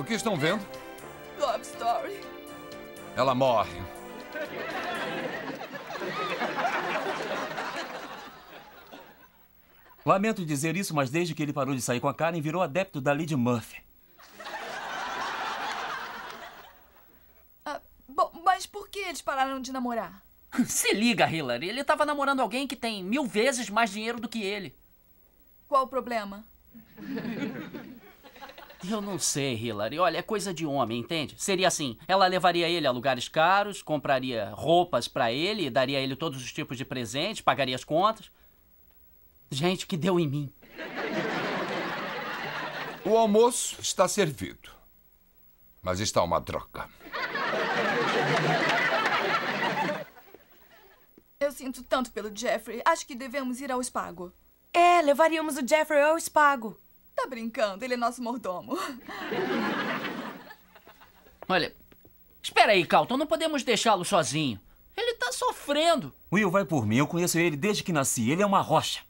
O que estão vendo? Love Story. Ela morre. Lamento dizer isso, mas desde que ele parou de sair com a Karen, virou adepto da Lady Murphy. Ah, bom, mas por que eles pararam de namorar? Se liga, Hillary. Ele tava namorando alguém que tem mil vezes mais dinheiro do que ele. Qual o problema? Eu não sei, Hillary. Olha, é coisa de homem, entende? Seria assim: ela levaria ele a lugares caros, compraria roupas pra ele, daria a ele todos os tipos de presentes, pagaria as contas. Gente, que deu em mim. O almoço está servido. Mas está uma droga. Eu sinto tanto pelo Jeffrey. Acho que devemos ir ao Spago. É, levaríamos o Jeffrey ao Spago. Tá brincando, ele é nosso mordomo. Olha, espera aí, Calton, não podemos deixá-lo sozinho. Ele tá sofrendo. Will vai por mim, eu conheço ele desde que nasci. Ele é uma rocha.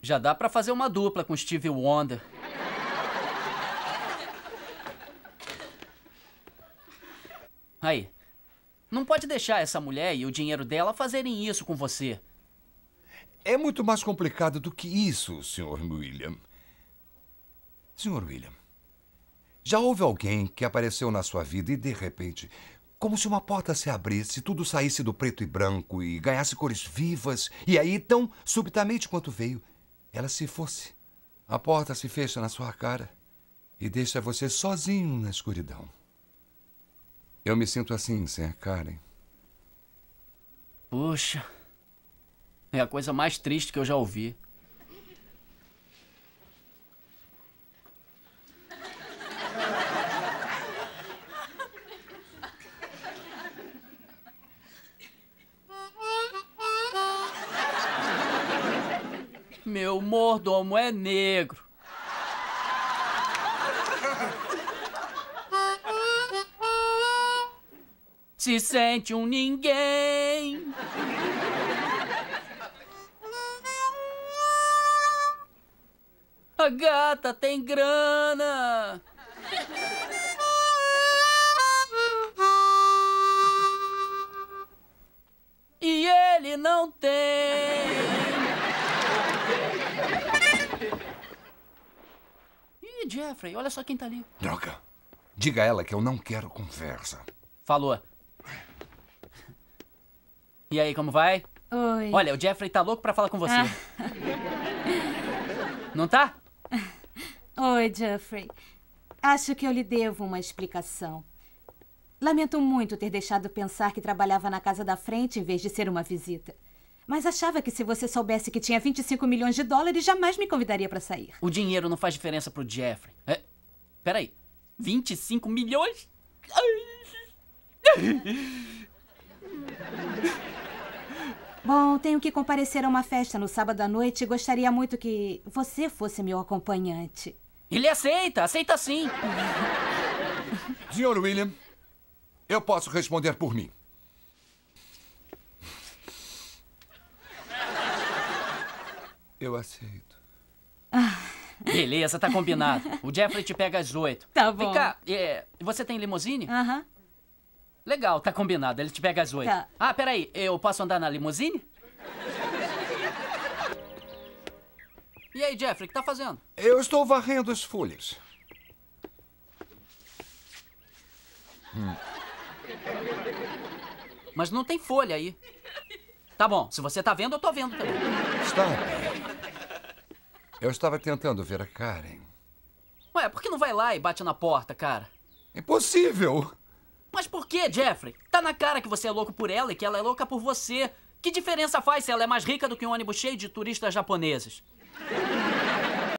Já dá pra fazer uma dupla com Steve Wonder. Aí. Não pode deixar essa mulher e o dinheiro dela fazerem isso com você. É muito mais complicado do que isso, Sr. William. Sr. William, já houve alguém que apareceu na sua vida e, de repente, como se uma porta se abrisse, tudo saísse do preto e branco e ganhasse cores vivas, e aí, tão subitamente quanto veio, ela se fosse. A porta se fecha na sua cara e deixa você sozinho na escuridão. Eu me sinto assim, Sr. Karen. Puxa. É a coisa mais triste que eu já ouvi. Meu mordomo é negro. Se sente um ninguém. A gata tem grana. E ele não tem. Jeffrey, olha só quem tá ali. Droga. Diga a ela que eu não quero conversa. Falou. E aí, como vai? Oi. Olha, o Jeffrey tá louco pra falar com você. Não tá? Oi, Jeffrey. Acho que eu lhe devo uma explicação. Lamento muito ter deixado pensar que trabalhava na casa da frente em vez de ser uma visita. Mas achava que se você soubesse que tinha 25 milhões de dólares, jamais me convidaria para sair. O dinheiro não faz diferença pro Jeffrey. É? Peraí. 25 milhões? Bom, tenho que comparecer a uma festa no sábado à noite e gostaria muito que você fosse meu acompanhante. Ele aceita, aceita sim. Sr. William, eu posso responder por mim. Eu aceito. Beleza, tá combinado. O Jeffrey te pega às oito. Tá bom. Vem cá, é, você tem limusine? Aham. Legal, tá combinado. Ele te pega às oito. Tá. Ah, peraí, eu posso andar na limusine? E aí, Jeffrey, o que tá fazendo? Eu estou varrendo as folhas. Mas não tem folha aí. Tá bom, se você tá vendo, eu tô vendo também. Está bem. Eu estava tentando ver a Karen. Ué, por que não vai lá e bate na porta, cara? Impossível! Mas por que, Jeffrey? Tá na cara que você é louco por ela e que ela é louca por você. Que diferença faz se ela é mais rica do que um ônibus cheio de turistas japoneses?